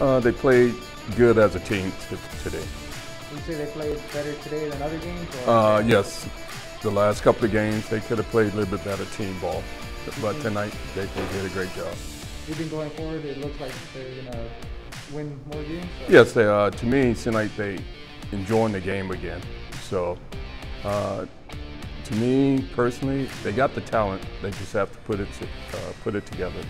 Uh, they played good as a team today. You say they played better today than other games? Or Uh, yes, the last couple of games they could have played a little bit better team ball, but tonight they, they did a great job. you think going forward it looks like they're gonna win more games? or- Yes, they uh, to me tonight they enjoying the game again. So, uh, to me personally, they got the talent. They just have to put it to, uh, put it together.